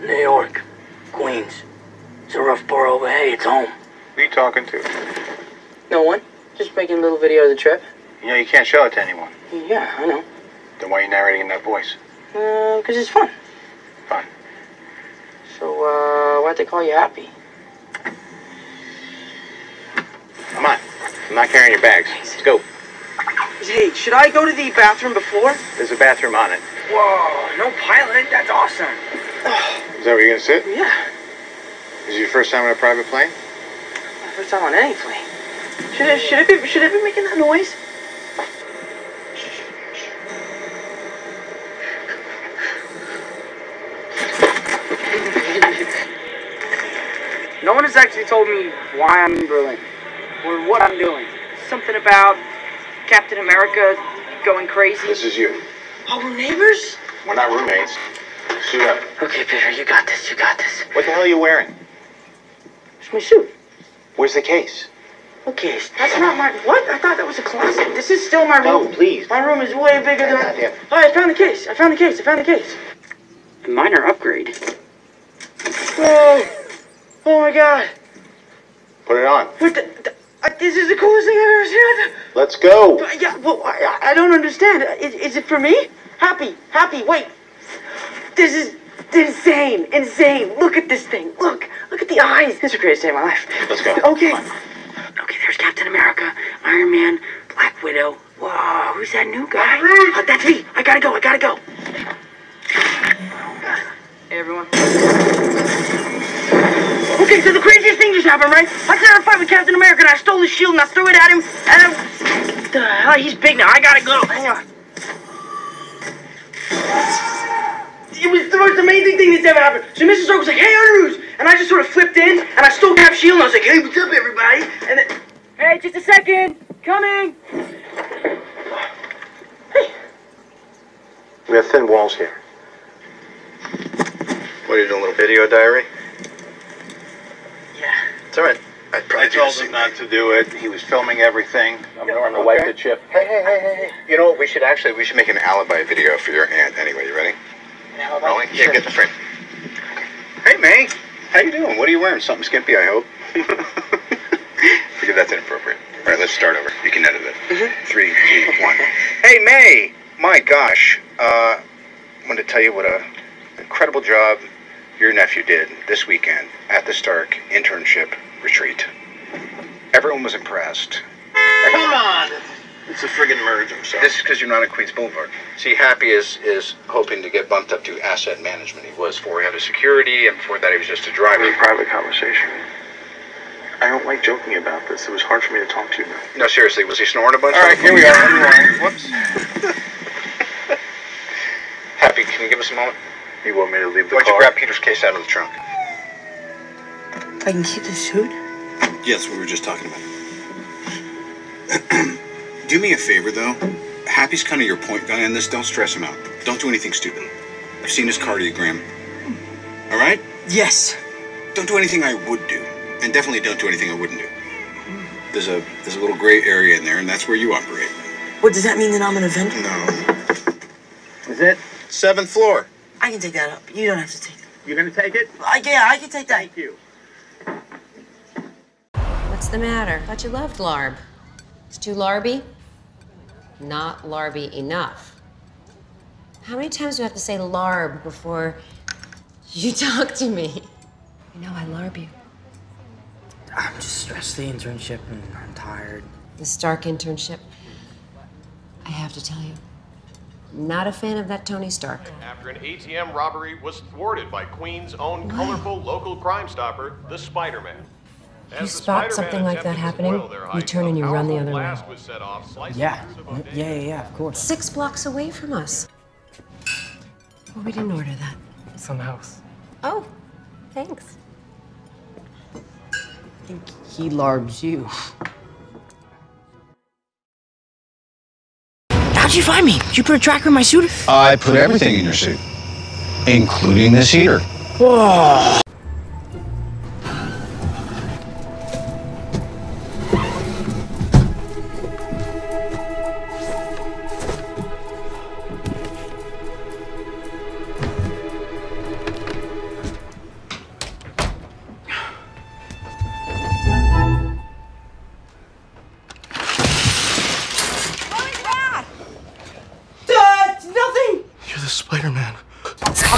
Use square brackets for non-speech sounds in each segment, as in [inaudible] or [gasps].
New York, Queens. It's a rough borough, but hey, it's home. Who are you talking to? No one. Just making a little video of the trip. You know, you can't show it to anyone. Yeah, I know. Then why are you narrating in that voice? Uh, cause it's fun. Fun. So, uh, why'd they call you Happy? Come on. I'm not carrying your bags. Let's go. Hey, should I go to the bathroom before? There's a bathroom on it. Whoa, no pilot. That's awesome. [sighs] [sighs] [sighs] Is that where you're gonna sit? Yeah, Is it your first time on a private plane? my first time on any plane. Should it, should it be, should it be making that noise? No one has actually told me why I'm in Berlin or what I'm doing. Something about Captain America going crazy. This is you. Oh, we're neighbors? We're not roommates. Suit up. Okay, Peter, you got this. You got this. What the hell are you wearing? It's my suit. Where's the case? Okay, that's not my. What? I thought that was a closet. This is still my room. No, please. My room is way bigger than. Yeah. Oh, I found the case. I found the case. I found the case. A minor upgrade. Oh, oh my God! Put it on. What the? the uh, this is the coolest thing I've ever seen. Let's go. But, yeah, well, I, I don't understand. Is, is it for me? Happy, happy. Wait, this is insane, insane. Look at this thing. Look, look at the eyes. This is the greatest day of my life. Let's go. Okay. Okay, there's Captain America, Iron Man, Black Widow. Whoa, who's that new guy? Uh, that's me. I gotta go. I gotta go. Hey, everyone. Okay, so the craziest thing just happened, right? I started a fight with Captain America and I stole his shield and I threw it at him and I... What the hell? He's big now. I gotta go. Hang on. It was the most amazing thing that's ever happened. So Mrs. Stark was like, hey, Underoos! And I just sort of flipped in and I stole Cap's shield and I was like, hey, what's up, everybody? And then... Hey, just a second. Coming. Hey. We have thin walls here. What are you doing, a little video diary? Yeah. It's all right. I I told him not to do it. He was filming everything. I'm going to wipe the chip. Hey, hey, hey, hey, hey. You know what? We should actually we should make an alibi video for your aunt. Anyway, you ready? Rolling? Yeah, get the frame. Hey, May. How you doing? What are you wearing? Something skimpy, I hope. [laughs] Forget that's inappropriate. All right, let's start over. You can edit it. Three, two, one. Hey, May. My gosh. Uh, I wanted to tell you what a incredible job your nephew did this weekend at the Stark internship retreat. Everyone was impressed. Come on. It's a friggin' merge. I'm sorry. This is because you're not on Queens Boulevard. See, Happy is is hoping to get bumped up to asset management. He was before he had a security, and before that he was just a driver. private conversation. I don't like joking about this. It was hard for me to talk to you now. No, seriously, was he snoring a bunch? All right, here we are. Whoops. [laughs] Happy, can you give us a moment? You want me to leave the Why don't you grab Peter's case out of the trunk? I can keep the suit? Yeah, that's what we were just talking about. [clears throat] do me a favor, though. Happy's kind of your point guy on this. Don't stress him out. Don't do anything stupid. I've seen his cardiogram. All right? Yes. Don't do anything I would do, and definitely don't do anything I wouldn't do. There's a there's a little gray area in there, and that's where you operate. What, does that mean that I'm an event? No. Is it? Seventh floor. I can take that up. You don't have to take that. You're gonna take it? I, yeah, I can take that. Thank you. What's the matter? Thought you loved Larb. It's too Larby? Not Larby enough. How many times do I have to say Larb before you [laughs] talk to me? You know I Larb you. I'm just stressed the internship and I'm tired. The Stark internship. I have to tell you, not a fan of that Tony Stark. After an ATM robbery was thwarted by Queens' own colorful local crime stopper, the Spider-Man. As You spot something like that happening, you turn and you run the other way. blast was set off, slicing Yeah. through the bodega. Yeah, yeah, yeah, of course. Six blocks away from us. Well, we didn't order that. Some house. Oh, thanks. I think he larbs you. How'd you find me? Did you put a tracker in my suit? I put everything in your suit, including this heater. this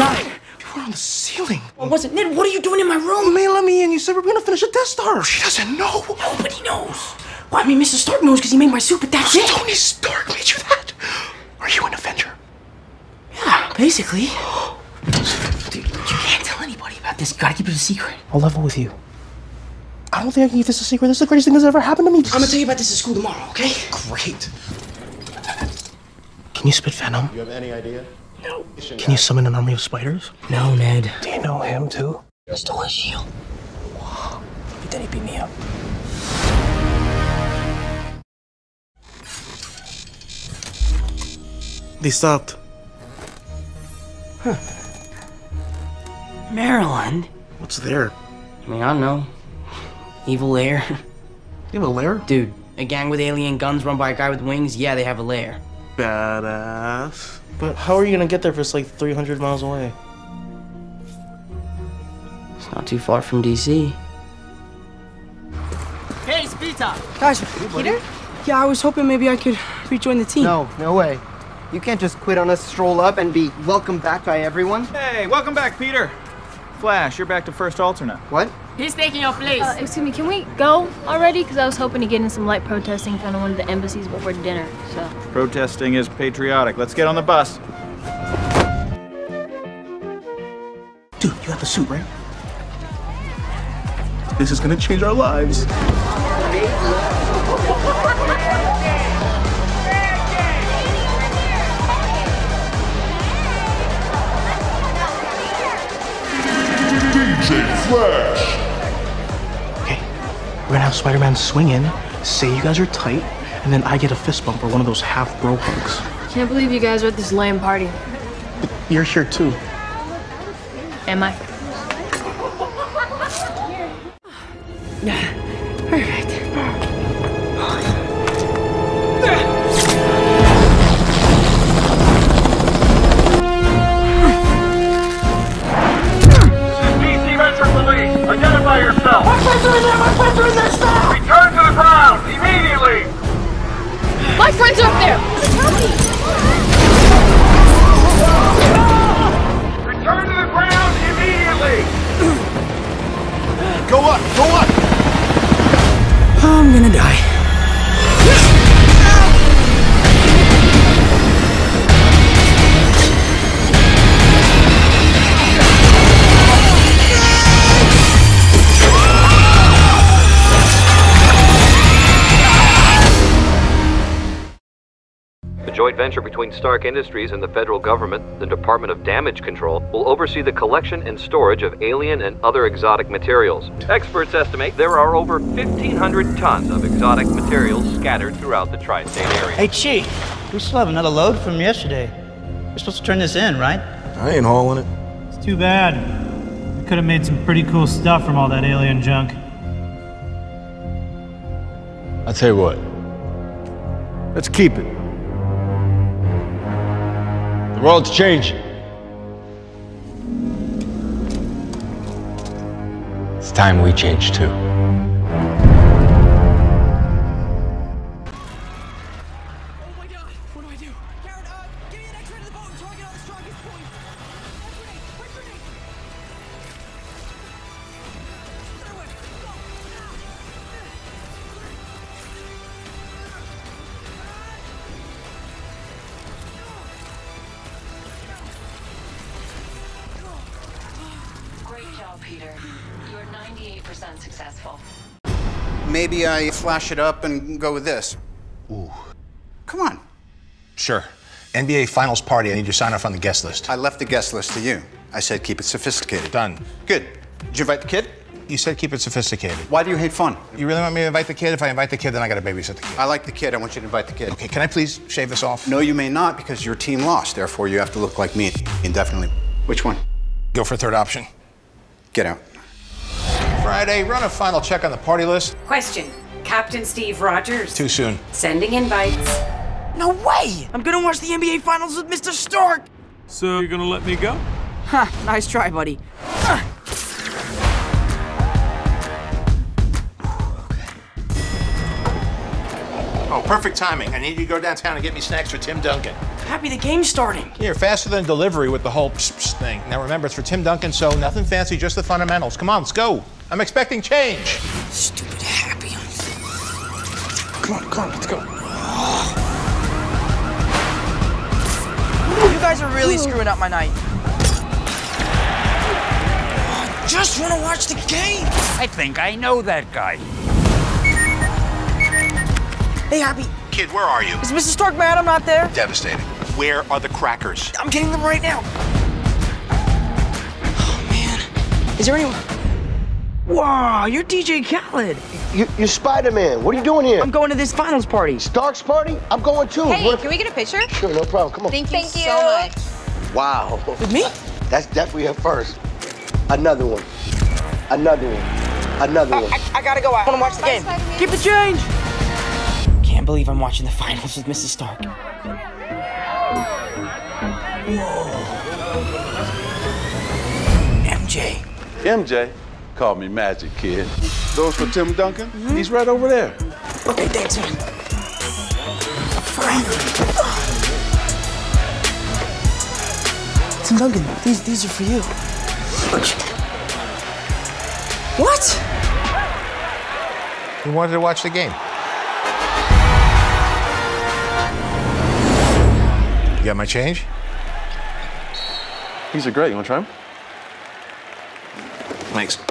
I'm not. You were on the ceiling. I wasn't. Ned, what are you doing in my room? May let me in. You said we're gonna finish a Death Star. She doesn't know. Nobody knows. Well, I mean, Mr. Stark knows because he made my suit, but that's it. Tony Stark made you that. Are you an Avenger? Yeah, basically. [gasps] Dude, you can't tell anybody about this. You gotta keep it a secret. I'll level with you. I don't think I can keep this a secret. This is the greatest thing that's ever happened to me. I'm gonna tell you about this at school tomorrow, okay? Great. Can you spit venom? You have any idea? No. Can you summon an army of spiders? No, Ned. Do you know him too? I stole his shield. But then he beat me up. They stopped. Maryland? What's there? I mean, I don't know. Evil lair. You have a lair? Dude, a gang with alien guns run by a guy with wings? Yeah, they have a lair. Badass. But how are you gonna get there if it's like 300 miles away? It's not too far from DC. Hey, Spita! Guys, Peter? Yeah, I was hoping maybe I could rejoin the team. No, no way. You can't just quit on us, stroll up, and be welcomed back by everyone. Hey, welcome back, Peter. Flash, you're back to first alternate. What? He's taking your place. Uh, excuse me, can we go already? Because I was hoping to get in some light protesting in front of one of the embassies before dinner, so. Protesting is patriotic. Let's get on the bus. Dude, you have the suit, right? This is gonna change our lives. DJ Flash. We're gonna have Spider-Man swing in, say you guys are tight, and then I get a fist bump or one of those half bro hugs. Can't believe you guys are at this lame party. You're here too. Am I? Yourself. My friends are in there. My friends are in there. Stop. Return to the ground immediately. My friends are up there! Return to the ground immediately. Go up, go up. I'm gonna die. Venture between Stark Industries and the federal government, the Department of Damage Control, will oversee the collection and storage of alien and other exotic materials. Experts estimate there are over 1,500 tons of exotic materials scattered throughout the tri state area. Hey, Chief, we still have another load from yesterday. We're supposed to turn this in, right? I ain't hauling it. It's too bad. We could have made some pretty cool stuff from all that alien junk. I tell you what. Let's keep it. The world's changing. It's time we change too. Job, Peter. You're 98% successful. Maybe I flash it up and go with this. Ooh. Come on. Sure. NBA Finals party. I need you to sign off on the guest list. I left the guest list to you. I said keep it sophisticated. Done. Good. Did you invite the kid? You said keep it sophisticated. Why do you hate fun? You really want me to invite the kid? If I invite the kid, then I gotta babysit the kid. I like the kid. I want you to invite the kid. Okay, can I please shave this off? No, you may not because your team lost. Therefore, you have to look like me indefinitely. Which one? Go for third option. Get out. Friday, run a final check on the party list. Question. Captain Steve Rogers. Too soon. Sending invites. No way! I'm gonna watch the NBA Finals with Mr. Stark! So you're gonna let me go? Ha, nice try, buddy. Perfect timing. I need you to go downtown and get me snacks for Tim Duncan. Happy the game's starting. You're faster than delivery with the whole psst, psst thing. Now remember, it's for Tim Duncan, so nothing fancy, just the fundamentals. Come on, let's go. I'm expecting change. Stupid happy. Come on, come on, let's go. You guys are really screwing up my night. I just want to watch the game. I think I know that guy. Hey, Happy. Kid, where are you? Is Mrs. Stark mad I'm not there? Devastating. Where are the crackers? I'm getting them right now. Oh, man. Is there anyone? Wow, you're DJ Khaled. You, you're Spider-Man. What are you doing here? I'm going to this finals party. Stark's party? I'm going too. Hey, What- can we get a picture? Sure, no problem. Come on. Thank you you so much. Wow. With me? That's definitely a first. Another one. Another one. Another one. I, I gotta go out. I wanna watch the game. Keep the change. I can't believe I'm watching the finals with Mrs. Stark. Whoa. MJ. MJ, call me Magic Kid. Those for Tim Duncan? Mm-hmm. He's right over there. Okay, thanks, man. Tim Duncan, these these are for you. Oh, what? You wanted to watch the game. Got my change? These are great. You want to try them? Thanks.